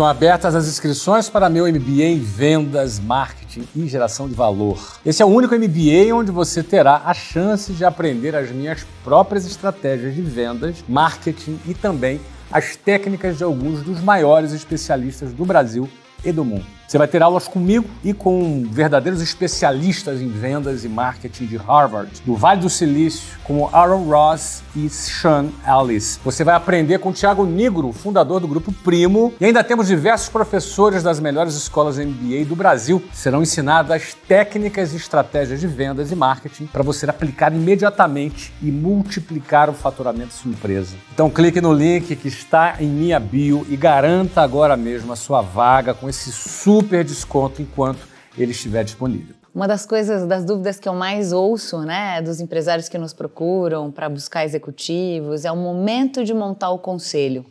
Estão abertas as inscrições para meu MBA em Vendas, Marketing e Geração de Valor. Esse é o único MBA onde você terá a chance de aprender as minhas próprias estratégias de vendas, marketing e também as técnicas de alguns dos maiores especialistas do Brasil e do mundo. Você vai ter aulas comigo e com verdadeiros especialistas em vendas e marketing de Harvard, do Vale do Silício, como Aaron Ross e Sean Ellis. Você vai aprender com o Thiago Nigro, fundador do Grupo Primo, e ainda temos diversos professores das melhores escolas MBA do Brasil. Serão ensinadas técnicas e estratégias de vendas e marketing para você aplicar imediatamente e multiplicar o faturamento de sua empresa. Então clique no link que está em minha bio e garanta agora mesmo a sua vaga com esse super super desconto enquanto ele estiver disponível. Uma das coisas, das dúvidas que eu mais ouço, né, dos empresários que nos procuram para buscar executivos, é o momento de montar o conselho.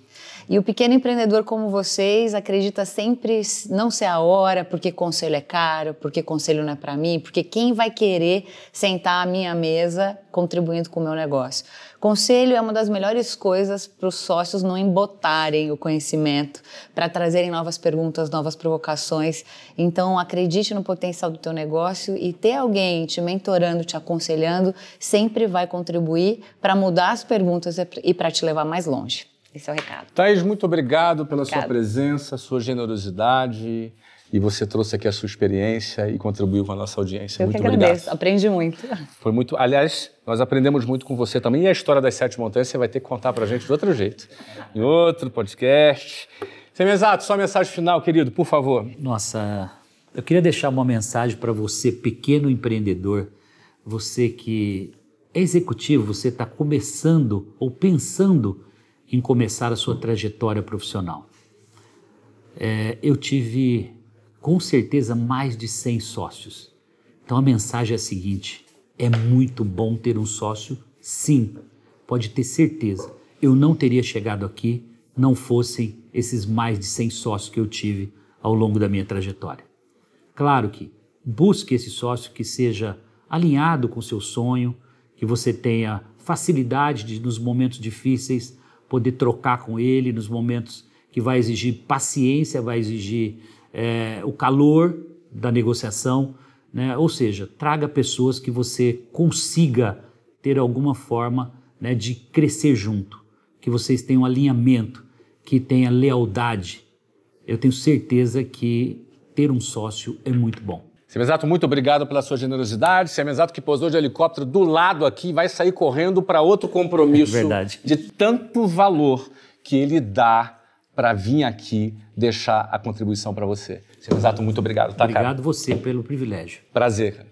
E o pequeno empreendedor como vocês acredita sempre não ser a hora, porque conselho é caro, porque conselho não é para mim, porque quem vai querer sentar à minha mesa contribuindo com o meu negócio. Conselho é uma das melhores coisas para os sócios não embotarem o conhecimento, para trazerem novas perguntas, novas provocações. Então, acredite no potencial do teu negócio e ter alguém te mentorando, te aconselhando, sempre vai contribuir para mudar as perguntas e para te levar mais longe. Esse é o recado. Thaís, muito obrigado pela obrigado. sua presença, sua generosidade. E você trouxe aqui a sua experiência e contribuiu com a nossa audiência. Eu muito que agradeço, obrigado. aprendi muito. Foi muito. Aliás, nós aprendemos muito com você também. E a história das sete montanhas você vai ter que contar pra gente de outro jeito. Em outro podcast. Semesato, só mensagem final, querido, por favor. Nossa, eu queria deixar uma mensagem para você, pequeno empreendedor, você que é executivo, você está começando ou pensando em começar a sua trajetória profissional. É, eu tive, com certeza, mais de 100 sócios. Então a mensagem é a seguinte: é muito bom ter um sócio? Sim, pode ter certeza. Eu não teria chegado aqui não fossem esses mais de 100 sócios que eu tive ao longo da minha trajetória. Claro que busque esse sócio que seja alinhado com seu sonho, que você tenha facilidade de, nos momentos difíceis, poder trocar com ele nos momentos que vai exigir paciência, vai exigir é, o calor da negociação, né? ou seja, traga pessoas que você consiga ter alguma forma né, de crescer junto, que vocês tenham alinhamento, que tenha lealdade. Eu tenho certeza que ter um sócio é muito bom. Semesato, muito obrigado pela sua generosidade. Semesato que pousou de helicóptero do lado aqui vai sair correndo para outro compromisso é verdade. de tanto valor que ele dá para vir aqui deixar a contribuição para você. Semesato, muito obrigado. Tá, obrigado cara? você pelo privilégio. Prazer, cara.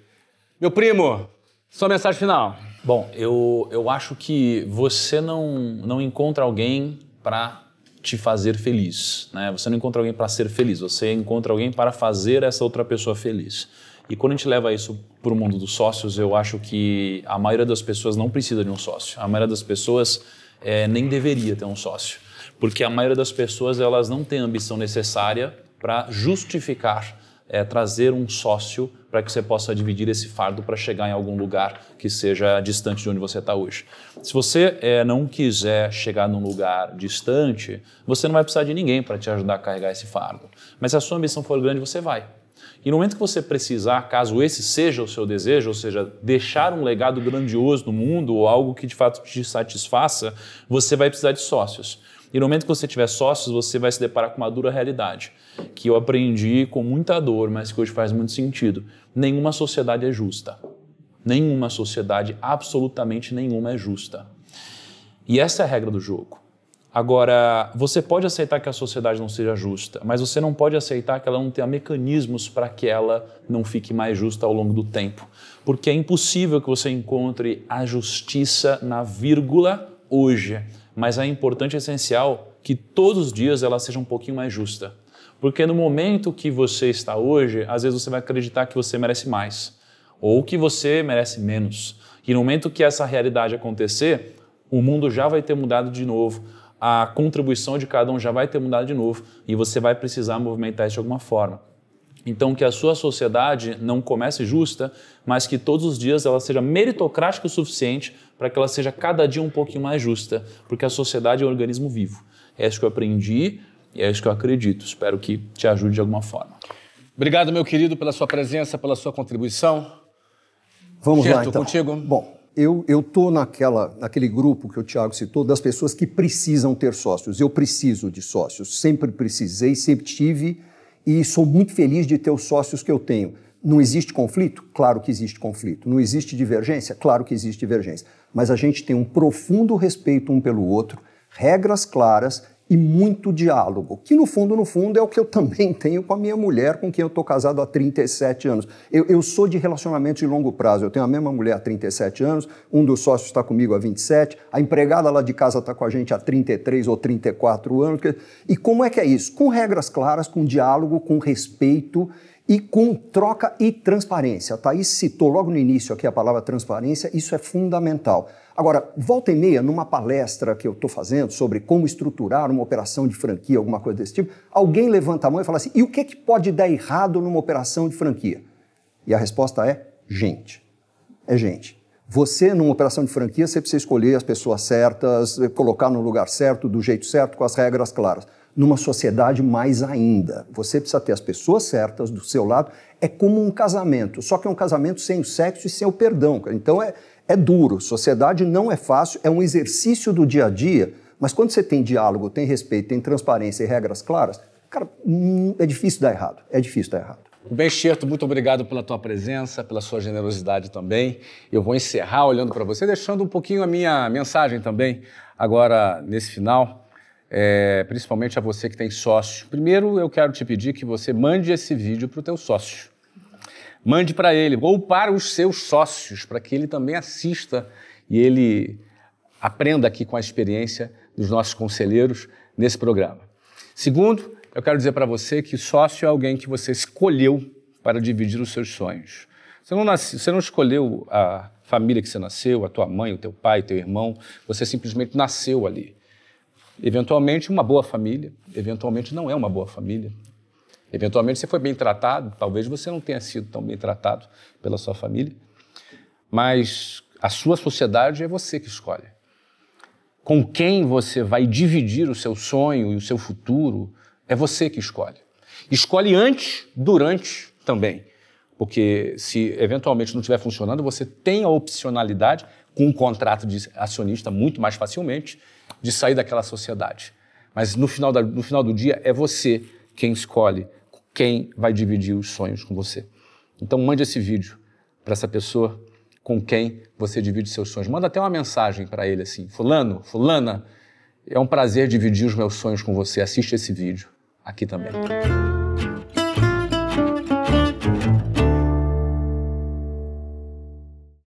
Meu primo, sua mensagem final. Bom, eu, eu acho que você não, não encontra alguém para te fazer feliz. Né? Você não encontra alguém para ser feliz, você encontra alguém para fazer essa outra pessoa feliz. E quando a gente leva isso para o mundo dos sócios, eu acho que a maioria das pessoas não precisa de um sócio. A maioria das pessoas é, nem deveria ter um sócio. Porque a maioria das pessoas elas não tem a ambição necessária para justificar é, trazer um sócio para que você possa dividir esse fardo para chegar em algum lugar que seja distante de onde você está hoje. Se você é, não quiser chegar num lugar distante, você não vai precisar de ninguém para te ajudar a carregar esse fardo. Mas se a sua ambição for grande, você vai. E no momento que você precisar, caso esse seja o seu desejo, ou seja, deixar um legado grandioso no mundo ou algo que de fato te satisfaça, você vai precisar de sócios. E no momento que você tiver sócios, você vai se deparar com uma dura realidade, que eu aprendi com muita dor, mas que hoje faz muito sentido. Nenhuma sociedade é justa. Nenhuma sociedade, absolutamente nenhuma, é justa. E essa é a regra do jogo. Agora, você pode aceitar que a sociedade não seja justa, mas você não pode aceitar que ela não tenha mecanismos para que ela não fique mais justa ao longo do tempo. Porque é impossível que você encontre a justiça na vírgula hoje mas é importante e essencial que todos os dias ela seja um pouquinho mais justa. Porque no momento que você está hoje, às vezes você vai acreditar que você merece mais ou que você merece menos. E no momento que essa realidade acontecer, o mundo já vai ter mudado de novo, a contribuição de cada um já vai ter mudado de novo e você vai precisar movimentar isso de alguma forma. Então, que a sua sociedade não comece justa, mas que todos os dias ela seja meritocrática o suficiente para que ela seja cada dia um pouquinho mais justa, porque a sociedade é um organismo vivo. É isso que eu aprendi E é isso que eu acredito. Espero que te ajude de alguma forma. Obrigado, meu querido, pela sua presença, pela sua contribuição. Vamos lá, Gerto, então. contigo. Bom, eu eu tô naquela naquele grupo que o Tiago citou das pessoas que precisam ter sócios. Eu preciso de sócios, sempre precisei, sempre tive e sou muito feliz de ter os sócios que eu tenho. Não existe conflito? Claro que existe conflito. Não existe divergência? Claro que existe divergência. Mas a gente tem um profundo respeito um pelo outro, regras claras e muito diálogo, que no fundo, no fundo, é o que eu também tenho com a minha mulher, com quem eu estou casado há 37 anos. Eu, eu sou de relacionamento de longo prazo, eu tenho a mesma mulher há 37 anos, um dos sócios está comigo há 27, a empregada lá de casa está com a gente há 33 ou 34 anos. E como é que é isso? Com regras claras, com diálogo, com respeito e com troca e transparência. A Thaís citou logo no início aqui a palavra transparência, isso é fundamental. Agora, volta e meia, numa palestra que eu estou fazendo sobre como estruturar uma operação de franquia, alguma coisa desse tipo, alguém levanta a mão e fala assim: e o que, que pode dar errado numa operação de franquia? E a resposta é: gente. É gente. Você, numa operação de franquia, você precisa escolher as pessoas certas, colocar no lugar certo, do jeito certo, com as regras claras. Numa sociedade, mais ainda. Você precisa ter as pessoas certas do seu lado. É como um casamento, só que é um casamento sem o sexo e sem o perdão. Então é, é duro. Sociedade não é fácil, é um exercício do dia a dia. Mas quando você tem diálogo, tem respeito, tem transparência e regras claras, cara, hum, é difícil dar errado. É difícil dar errado. Bem, Xerto, muito obrigado pela tua presença, pela sua generosidade também. Eu vou encerrar olhando para você, deixando um pouquinho a minha mensagem também, agora nesse final, é, principalmente a você que tem sócio. Primeiro, eu quero te pedir que você mande esse vídeo para o teu sócio. Mande para ele, ou para os seus sócios, para que ele também assista e ele aprenda aqui com a experiência dos nossos conselheiros nesse programa. Segundo, eu quero dizer para você que sócio é alguém que você escolheu para dividir os seus sonhos. Você não, nasce, você não escolheu a família que você nasceu, a tua mãe, o teu pai, o teu irmão, você simplesmente nasceu ali. Eventualmente, uma boa família, eventualmente não é uma boa família. Eventualmente você foi bem tratado, talvez você não tenha sido tão bem tratado pela sua família, mas a sua sociedade é você que escolhe. Com quem você vai dividir o seu sonho e o seu futuro é você que escolhe. Escolhe antes, durante também. Porque se eventualmente não estiver funcionando, você tem a opcionalidade, com um contrato de acionista muito mais facilmente, de sair daquela sociedade. Mas no final, da, no final do dia é você quem escolhe quem vai dividir os sonhos com você. Então mande esse vídeo para essa pessoa com quem você divide seus sonhos. Manda até uma mensagem para ele assim: Fulano, Fulana, é um prazer dividir os meus sonhos com você. Assiste esse vídeo aqui também.